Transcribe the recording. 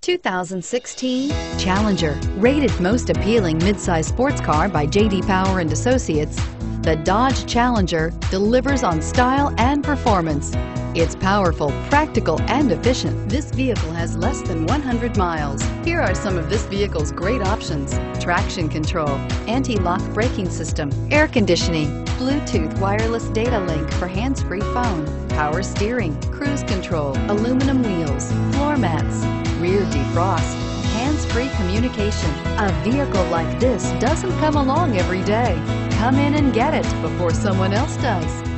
2016 Challenger. Rated most appealing midsize sports car by J.D. Power and Associates, the Dodge Challenger delivers on style and performance. It's powerful, practical, and efficient. This vehicle has less than 100 miles. Here are some of this vehicle's great options. Traction control, anti-lock braking system, air conditioning, Bluetooth wireless data link for hands-free phone, power steering, cruise control, aluminum wheels, floor mats, rear defrost, hands-free communication. A vehicle like this doesn't come along every day. Come in and get it before someone else does.